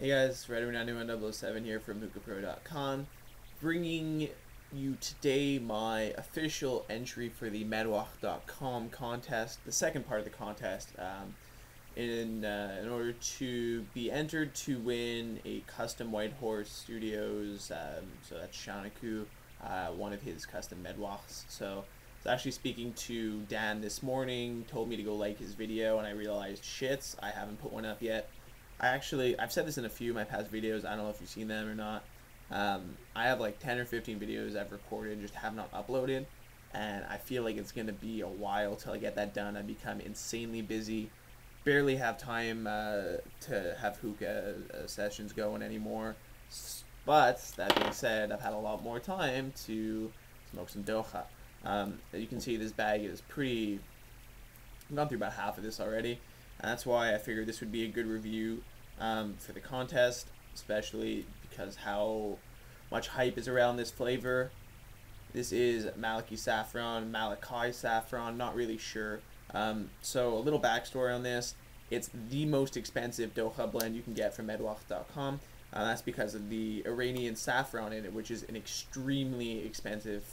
Hey guys, Redder991 here from hookahpro.com, bringing you today my official entry for the Medwakh.com contest, the second part of the contest, um, in, uh, in order to be entered to win a custom White Horse Studios, um, so that's Shanaku, uh, one of his custom Medwakhs. So I was actually speaking to Dan this morning, told me to go like his video, and I realized, shits, I haven't put one up yet. I actually I've said this in a few of my past videos. I don't know if you've seen them or not. Um, I have like 10 or 15 videos I've recorded just have not uploaded, and I feel like it's gonna be a while till I get that done. I become insanely busy, barely have time uh, to have hookah uh, sessions going anymore. But that being said, I've had a lot more time to smoke some dokha. Um, you can see this bag is pretty. I've gone through about half of this already. And that's why I figured this would be a good review um, for the contest, especially because how much hype is around this flavor. This is Maliki Saffron, Malachi Saffron, not really sure. Um, so a little backstory on this. It's the most expensive Dokha blend you can get from Medwakh.com. Uh, that's because of the Iranian saffron in it, which is an extremely expensive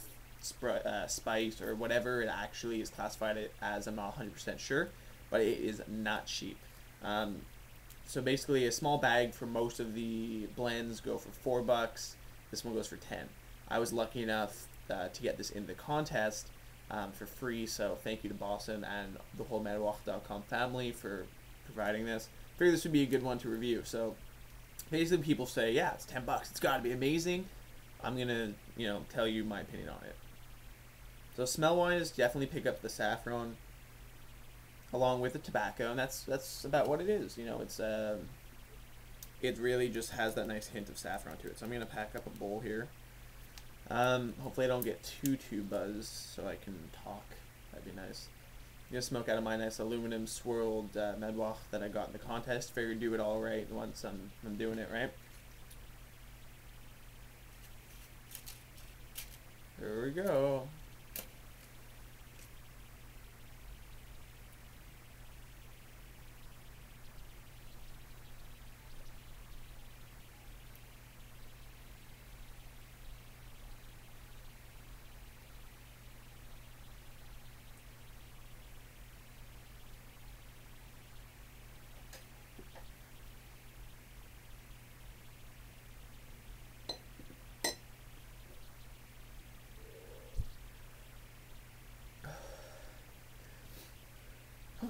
uh, spice or whatever it actually is classified as. I'm not 100% sure, but it is not cheap. Um, so basically, a small bag for most of the blends go for four bucks. This one goes for ten. I was lucky enough uh, to get this in the contest um, for free. So thank you to Bassam and the whole Medwakh.com family for providing this. I figured this would be a good one to review. So basically, people say, yeah, it's ten bucks. It's got to be amazing. I'm gonna, you know, tell you my opinion on it. So smell wise, definitely pick up the saffron along with the tobacco, and that's that's about what it is. You know, it's um, it really just has that nice hint of saffron to it. So I'm gonna pack up a bowl here. Um, hopefully I don't get too too buzzed, so I can talk. That'd be nice. I'm gonna smoke out of my nice aluminum swirled uh, Medwakh that I got in the contest. Figured do it all right once I'm I'm doing it right. There we go.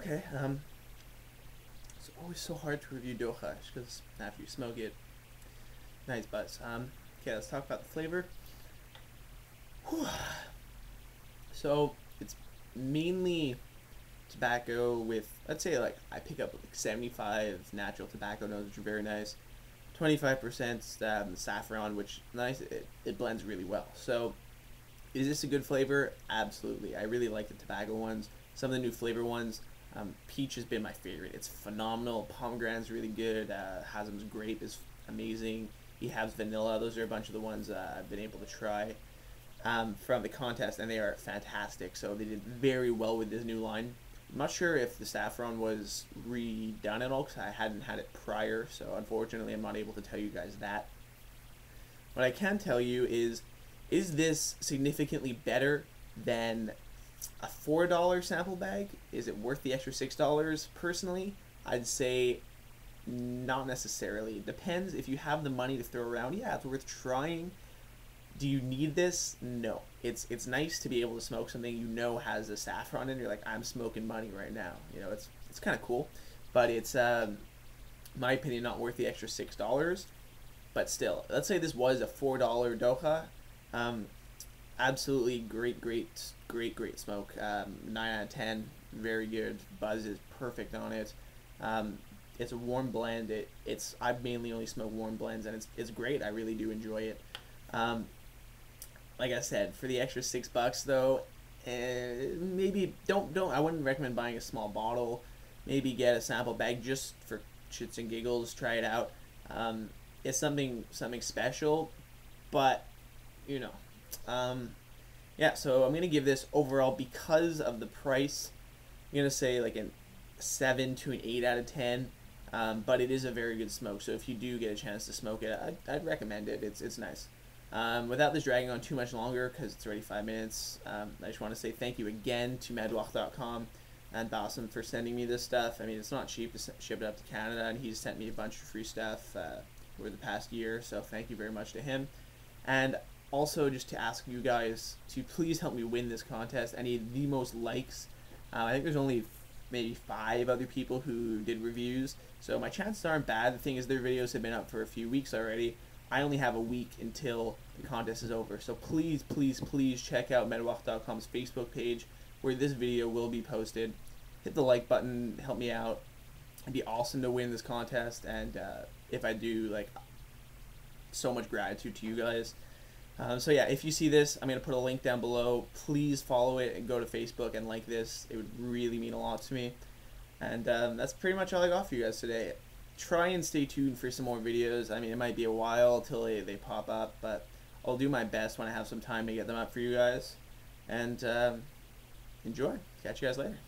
Okay, um, it's always so hard to review Dokha because after you smoke it, nice buzz. Um, okay, let's talk about the flavor. Whew. So it's mainly tobacco with, let's say like I pick up like 75 natural tobacco notes, which are very nice. 25% um, saffron, which nice. It, it blends really well. So is this a good flavor? Absolutely. I really like the tobacco ones. Some of the new flavor ones um, peach has been my favorite. It's phenomenal. Pomegranate's really good. Uh, Haslam's grape is amazing. He has vanilla. Those are a bunch of the ones uh, I've been able to try um, from the contest, and they are fantastic. So they did very well with this new line. I'm not sure if the saffron was redone at all because I hadn't had it prior. So unfortunately, I'm not able to tell you guys that. What I can tell you is, is this significantly better than a four dollar sample bag? Is it worth the extra six dollars? Personally i'd say not necessarily. It depends. If you have the money to throw around yeah it's worth trying. Do you need this? No. It's it's nice to be able to smoke something you know has a saffron in you're like i'm smoking money right now. You know it's it's kind of cool. But it's um my opinion not worth the extra six dollars. But still let's say this was a four dollar dokha um absolutely great, great, great, great smoke. Um, nine out of ten, very good. Buzz is perfect on it. Um, it's a warm blend. It, it's I mainly only smoke warm blends, and it's it's great. I really do enjoy it. Um, like I said, for the extra six bucks though, uh, maybe don't don't. I wouldn't recommend buying a small bottle. Maybe get a sample bag just for shits and giggles. Try it out. Um, it's something something special, but you know um, yeah, so I'm gonna give this overall because of the price. I'm gonna say like a seven to an eight out of ten. Um, but it is a very good smoke, so if you do get a chance to smoke it, I'd, I'd recommend it. It's, it's nice. Um, without this dragging on too much longer, because it's already five minutes, um, I just want to say thank you again to Medwakh.com and Bassam for sending me this stuff. I mean, it's not cheap to ship it up to Canada, and he's sent me a bunch of free stuff uh, over the past year, so thank you very much to him. And also, just to ask you guys to please help me win this contest. I need the most likes. Uh, I think there's only maybe five other people who did reviews, so my chances aren't bad. The thing is, their videos have been up for a few weeks already. I only have a week until the contest is over, so please, please, please check out Medwakh.com's Facebook page where this video will be posted. Hit the like button, help me out. It'd be awesome to win this contest, and uh, if I do, like, so much gratitude to you guys. Um, so yeah, if you see this, I'm gonna put a link down below. Please follow it and go to Facebook and like this. It would really mean a lot to me. And um, that's pretty much all I got for you guys today. Try and stay tuned for some more videos. I mean, it might be a while till they, they pop up, but I'll do my best when I have some time to get them up for you guys. And um, enjoy. Catch you guys later.